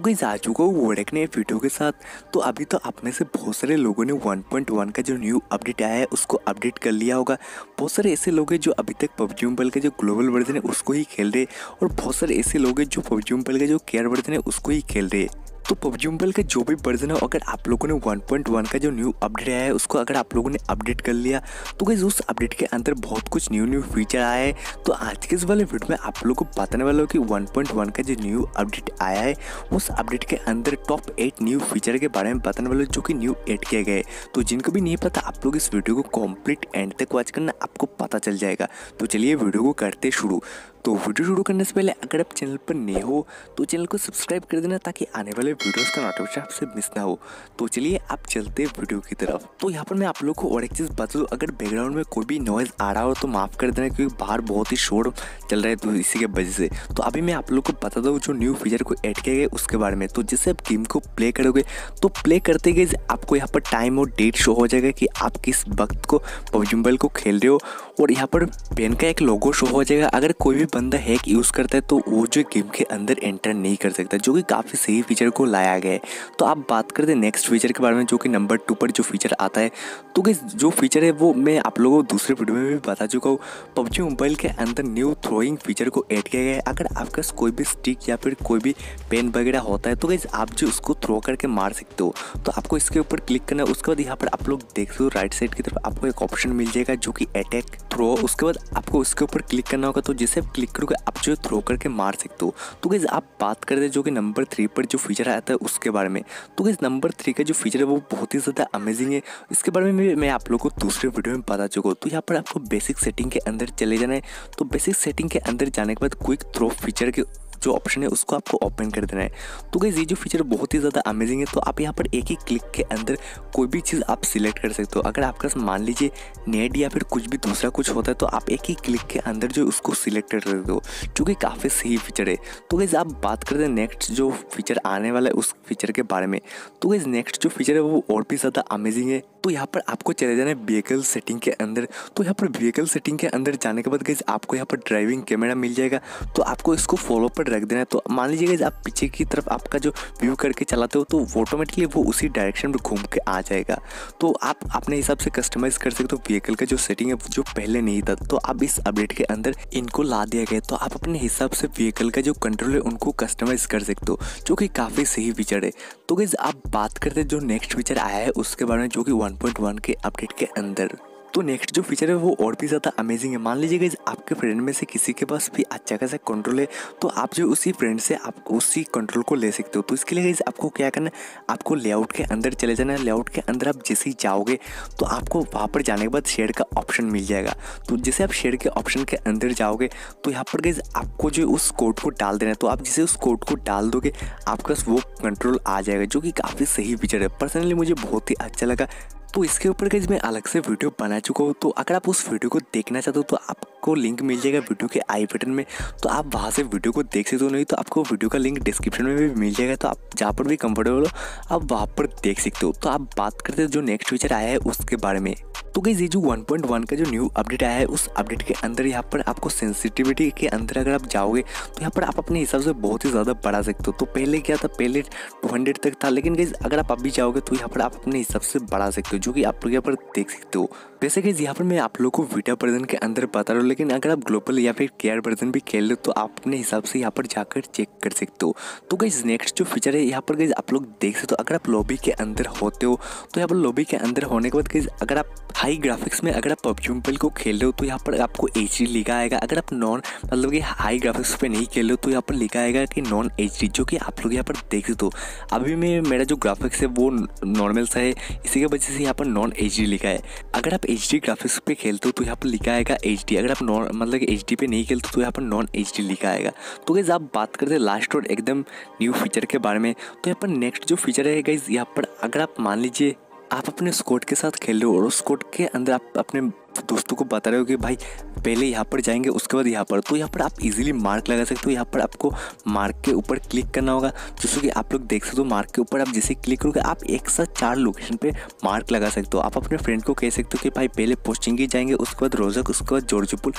तो गई आ चुका हूँ वोडेक ने वीडियो के साथ। तो अभी तो आप में से बहुत सारे लोगों ने 1.1 का जो न्यू अपडेट आया है, उसको अपडेट कर लिया होगा। बहुत सारे ऐसे लोग हैं जो अभी तक पबजी मोबाइल का जो ग्लोबल वर्जन है, उसको ही खेल रहे और बहुत सारे ऐसे लोग हैं जो पबजी मोबाइल का जो केयर वर्जन है, उसको ही खेल रहे तो पबजी मोबाइल का जो भी वर्जन है, अगर आप लोगों ने 1.1 का जो न्यू अपडेट आया है, उसको अगर आप लोगों ने अपडेट कर लिया तो गई उस अपडेट के अंदर बहुत कुछ न्यू न्यू फीचर आया है। तो आज के इस वाले वीडियो में आप लोगों को बताने वाला हूँ कि 1.1 का जो न्यू अपडेट आया है, उस अपडेट के अंदर टॉप एट न्यू फीचर के बारे में बताने वाले जो कि न्यू एड किए गए तो जिनको भी नहीं पता, आप लोग इस वीडियो को कंप्लीट एंड तक वॉच करना, आपको पता चल जाएगा। तो चलिए वीडियो को करते शुरू। तो वीडियो शुरू करने से पहले, अगर आप चैनल पर नए हो तो चैनल को सब्सक्राइब कर देना ताकि आने वाले वीडियोस का नोटिफिकेशन आपसे मिस ना हो। तो चलिए, आप चलते वीडियो की तरफ़। तो यहाँ पर मैं आप लोग को और एक चीज़ बता दूँ, अगर बैकग्राउंड में कोई भी नॉइज़ आ रहा हो तो माफ़ कर देना क्योंकि बाहर बहुत ही शोर चल रहा है तो इसी के वजह से। तो अभी मैं आप लोग को बता दूँ, जो न्यू फीचर को ऐड किया गया उसके बारे में। तो जैसे आप गेम को प्ले करोगे तो प्ले करते गए, आपको यहाँ पर टाइम और डेट शो हो जाएगा कि आप किस वक्त को पबजी मोबाइल को खेल रहे हो। और यहाँ पर पेन का एक लोगो शो हो जाएगा। अगर कोई भी बंदा हैक यूज़ करता है तो वो जो गेम के अंदर एंटर नहीं कर सकता, जो कि काफ़ी सही फीचर को लाया गया है। तो आप बात करते हैं नेक्स्ट फीचर के बारे में, जो कि नंबर टू पर जो फीचर आता है। तो कि जो फीचर है, वो मैं आप लोगों को दूसरे वीडियो में भी बता चुका हूँ। पबजी मोबाइल के अंदर न्यू थ्रोइंग फीचर को ऐड किया गया है। अगर आपके कोई भी स्टिक या फिर कोई भी पेन वगैरह होता है तो गैस आप जो उसको थ्रो करके मार सकते हो। तो आपको इसके ऊपर क्लिक करना है, उसके बाद यहाँ पर आप लोग देख सकते हो राइट साइड की तरफ़ आपको एक ऑप्शन मिल जाएगा, जो कि अटैक थ्रो उसके बाद आपको उसके ऊपर क्लिक करना होगा तो जैसे क्लिक करोगे, आप जो थ्रो करके मार सकते हो। तो गैस आप बात करते हैं जो कि नंबर थ्री पर जो फीचर आया था उसके बारे में। तो गैस नंबर थ्री का जो फीचर है वो बहुत ही ज़्यादा अमेजिंग है। इसके बारे में मैं आप लोग को दूसरे वीडियो में बता चुका हूँ। तो यहाँ पर आपको बेसिक सेटिंग के अंदर चले जाना है। तो बेसिक सेटिंग के अंदर जाने के बाद क्विक थ्रो फीचर के जो ऑप्शन है, उसको आपको ओपन कर देना है। तो गई ये जो फीचर बहुत ही ज़्यादा अमेजिंग है तो आप यहाँ पर एक ही क्लिक के अंदर कोई भी चीज़ आप सिलेक्ट कर सकते हो। अगर आपका मान लीजिए नेट या फिर कुछ भी दूसरा कुछ होता है तो आप एक ही क्लिक के अंदर जो उसको सिलेक्ट कर सकते हो, जो कि काफ़ी सही फीचर है। तो गई आप बात करते हैं नेक्स्ट जो फीचर आने वाला है, उस फीचर के बारे में। तो गई नेक्स्ट जो फीचर है, वो और भी ज़्यादा अमेजिंग है। तो यहाँ पर आपको चले जाना है व्हीकल सेटिंग के अंदर। तो यहाँ पर व्हीकल सेटिंग के अंदर जाने के बाद गई आपको यहाँ पर ड्राइविंग कैमरा मिल जाएगा। तो आपको इसको फॉलो पर रख देना है। तो मान लीजिए आप पीछे की तरफ़ आपका जो व्यू करके चलाते हो तो ऑटोमेटिकली वो उसी डायरेक्शन में घूम के आ जाएगा। तो आप अपने हिसाब से कस्टमाइज कर सकते हो व्हीकल का जो सेटिंग है जो पहले नहीं था तो अब इस अपडेट के अंदर इनको ला दिया गया तो आप अपने हिसाब से व्हीकल का जो कंट्रोल है, उनको कस्टमाइज कर सकते हो, जो कि काफ़ी सही फीचर है। तो गैस आप बात करते जो नेक्स्ट फीचर आया है, उसके बारे में, जो कि 1.1 के अपडेट के अंदर। तो नेक्स्ट जो फीचर है वो और भी ज़्यादा अमेजिंग है। मान लीजिए लीजिएगा आपके फ्रेंड में से किसी के पास भी अच्छा खासा कंट्रोल है तो आप जो उसी फ्रेंड से आप उसी कंट्रोल को ले सकते हो। तो इसके लिए आपको क्या करना है, आपको लेआउट के अंदर चले जाना है। लेआउट के अंदर आप जैसे ही जाओगे तो आपको वहाँ पर जाने के बाद शेयर का ऑप्शन मिल जाएगा। तो जैसे आप शेयर के ऑप्शन के अंदर जाओगे तो यहाँ पर गई आपको जो उस कोड को डाल देना है। तो आप जैसे उस कोड को डाल दोगे, आपके पास वो कंट्रोल आ जाएगा, जो कि काफ़ी सही फीचर है। पर्सनली मुझे बहुत ही अच्छा लगा। तो इसके ऊपर गई मैं अलग से वीडियो बना चुका हूँ। तो अगर आप उस वीडियो को देखना चाहते हो तो आपको लिंक मिल जाएगा वीडियो के आई बटन में। तो आप वहाँ से वीडियो को देख सकते हो, नहीं तो आपको वीडियो का लिंक डिस्क्रिप्शन में भी मिल जाएगा। तो आप जहाँ पर भी कंफर्टेबल हो, आप वहाँ पर देख सकते हो। तो आप बात करते हो जो नेक्स्ट फीचर आया है उसके बारे में। तो गई ये जो 1.1 का जो न्यू अपडेट आया है, उस अपडेट के अंदर यहाँ पर आपको सेंसिटिविटी के अंदर अगर आप जाओगे तो यहाँ पर आप अपने हिसाब से बहुत ही ज़्यादा बढ़ा सकते हो। तो पहले क्या था? पहले 200 तक था। लेकिन गई अगर आप अभी जाओगे तो यहाँ पर आप अपने हिसाब से बढ़ा सकते हो। जो कि आप लोग यहाँ पर देख सकते हो। वैसे कि यहाँ पर मैं आप लोग को वीटा वर्जन के अंदर बता रहा हूँ, लेकिन अगर आप ग्लोबल या फिर केयर वर्जन भी खेल लो तो आप अपने हिसाब से यहाँ पर जाकर चेक कर सकते हो। तो गई नेक्स्ट जो फीचर है, यहाँ पर गई आप लोग देख सकते हो, अगर आप लॉबी के अंदर होते हो तो यहाँ पर लॉबी के अंदर होने के बाद गई अगर आप हाई ग्राफिक्स में अगर आप पबजी मोबाइल को खेल रहे हो तो यहाँ पर आपको एच डी लिखा आएगा। अगर आप नॉन मतलब कि हाई ग्राफिक्स पे नहीं खेल रहे हो तो यहाँ पर लिखा आएगा कि नॉन एच डी जो कि आप लोग यहाँ पर देख सकते हो। अभी में, मेरा जो ग्राफिक्स है, वो नॉर्मल सा है। इसी की वजह से यहाँ पर नॉन एचडी लिखा है। अगर आप एचडी ग्राफिक्स पे खेलते हो तो यहाँ पर लिखा आएगा एचडी अगर आप नॉन मतलब एच डी पे नहीं खेलते तो यहाँ पर नॉन एचडी लिखा आएगा। तो गैज़ आप बात करते हैं लास्ट और एकदम न्यू फीचर के बारे में। तो यहाँ पर नेक्स्ट जो फीचर है गाइज़ यहाँ पर अगर आप मान लीजिए आप अपने स्कोट के साथ खेल रहे हो और स्कोट के अंदर आप अपने दोस्तों को बता रहे हो कि भाई, पहले यहाँ पर जाएँगे, उसके बाद यहाँ पर। तो यहाँ पर आप इजीली मार्क लगा सकते हो। यहाँ पर आपको मार्क के ऊपर क्लिक करना होगा। जिसको कि आप लोग देख सकते हो मार्क के ऊपर आप जैसे क्लिक करोगे, आप एक साथ चार लोकेशन पे मार्क लगा सकते हो। आप अपने फ्रेंड को कह सकते हो कि भाई, पहले पोस्टिंग ही जाएँगे, उसके बाद रोजक उसके बाद जॉर्जपुल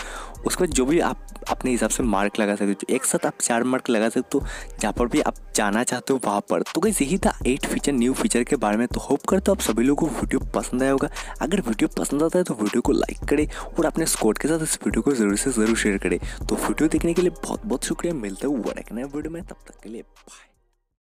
उसके बाद जो भी आप अपने हिसाब से मार्क लगा सकते हो। एक साथ आप चार मार्क लगा सकते हो। जहाँ पर भी आप जाना चाहते हो, वहाँ पर। तो कैसे यही था एट फीचर न्यू फीचर के बारे में। तो होप करता हूँ आप सभी लोगों को वीडियो पसंद आया होगा। अगर वीडियो पसंद आता है तो वीडियो को लाइक करें और अपने स्कोर्ट के साथ इस वीडियो को ज़रूर से ज़रूर शेयर करें। तो वीडियो देखने के लिए बहुत बहुत शुक्रिया। मिलता है वो वीडियो में। तब तक के लिए बाय